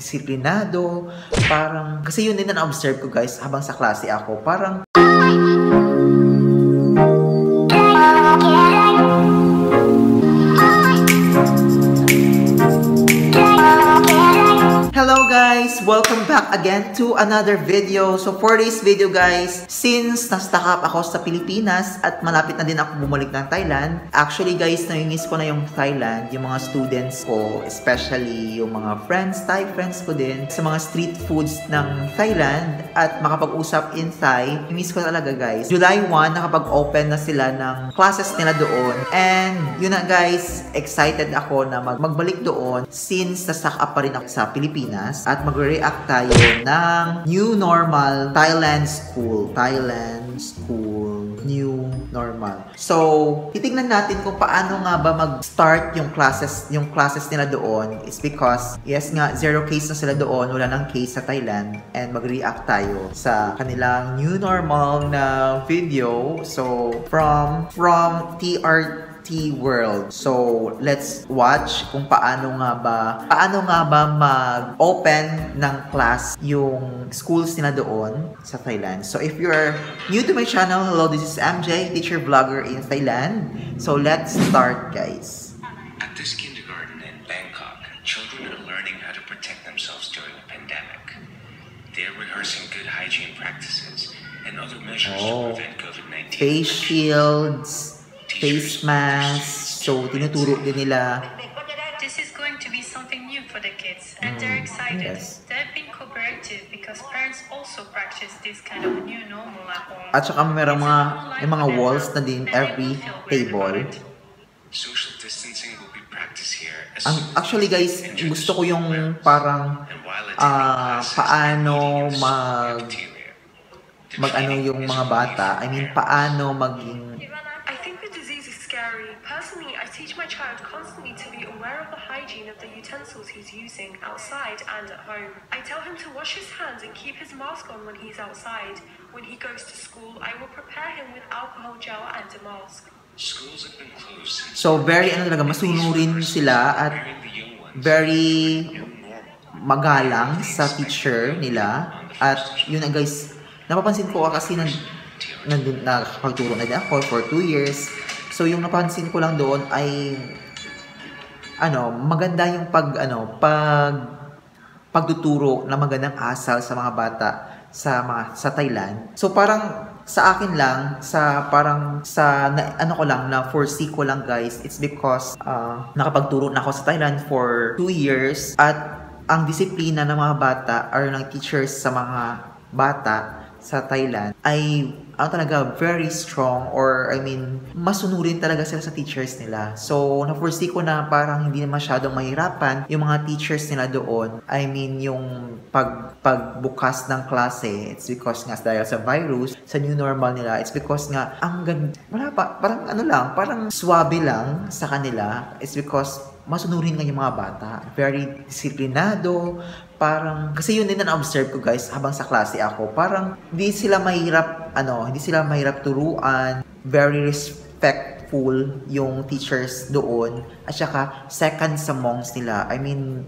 disiplinado, parang, kasi yun din na na-observe ko guys habang sa klase ako, parang, guys! Welcome back again to another video. So for this video guys, since nastakap ako sa Pilipinas at malapit na din ako bumalik ng Thailand, actually guys, namimiss ko na yung Thailand, yung mga students ko, especially yung mga friends, Thai friends ko din, sa mga street foods ng Thailand at makapag-usap in Thai. Miss ko talaga guys. July 1, nakapag-open na sila ng classes nila doon. And yun na guys, excited ako na mag magbalik doon since nastakap pa rin ako sa Pilipinas at magre-react tayo ng New Normal Thailand School. Thailand School New Normal. So, titignan natin kung paano nga ba mag-start yung classes, yung classes nila doon is because, yes nga, zero case na sila doon, wala nang case sa Thailand, and mag-react tayo sa kanilang new normal na video. So, from, from TR World. So, let's watch kung paano nga ba paano nga ba mag-open ng class yung schools nila doon sa Thailand. So, if you're new to my channel, hello, this is MJ, teacher vlogger in Thailand. So, let's start, guys. At this kindergarten in Bangkok, children are learning how to protect themselves during a pandemic. They're rehearsing good hygiene practices and other measures Oh. to prevent COVID-19. Face shields, face masks. So, tinuturo din nila This is going to be something new for the kids, and they're excited. yes. They've been cooperative because parents also practice this kind of new normal at home. At saka merong mga, may mga walls na din every table. Social distancing will be practiced here. Ang, actually guys, gusto ko yung parang ah, classes, paano mag- mag ano yung mga bata. I mean, paano maging I think the disease is scary. Personally, I teach my child constantly to be aware of the hygiene of the utensils he's using outside and at home. I tell him to wash his hands and keep his mask on when he's outside. When he goes to school, I will prepare him with alcohol gel and a mask. Schools have been closed since So, very ano talaga, masunurin sila at very magalang sa teacher nila. At yun na guys, napapansin ko kasi nag, nandun, nakapagturo na din ako for two years. So, yung napansin ko lang doon ay ano, maganda yung pag ano, pag pagtuturo na magandang asal sa mga bata sa mga sa Thailand. So parang sa akin lang sa parang sa na, ano ko lang na foresee ko lang guys it's because uh, nakapagturo na ako sa Thailand for two years at ang disiplina ng mga bata or ng teachers sa mga bata sa Thailand ay ang talaga very strong or I mean masunurin talaga sila sa teachers nila. So na-foresee ko na parang hindi na masyadong mahirapan yung mga teachers nila doon. I mean yung pag pagbukas ng klase, it's because nga dahil sa virus, sa new normal nila, it's because nga ang ganda, wala pa, parang ano lang, parang swabe lang sa kanila. It's because masunurin nga yung mga bata. Very disiplinado, parang, kasi yun din na na-observe ko guys habang sa klase ako, parang hindi sila mahirap, ano, hindi sila mahirap turuan, very respectful yung teachers doon, at saka second sa monks nila. I mean,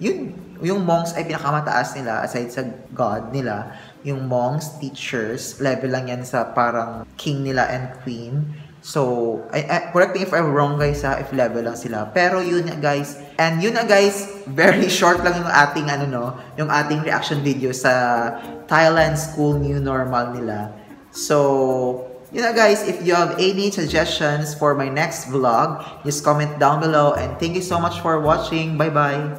yun, yung monks ay pinakamataas nila aside sa God nila. Yung monks, teachers, level lang yan sa parang king nila and queen. So, I, I, correct me if I'm wrong guys ha, if level lang sila. Pero yun nga guys, and yun na guys, very short lang yung ating ano no, yung ating reaction video sa Thailand School New Normal nila. So, yun na guys, if you have any suggestions for my next vlog, just comment down below and thank you so much for watching. Bye-bye!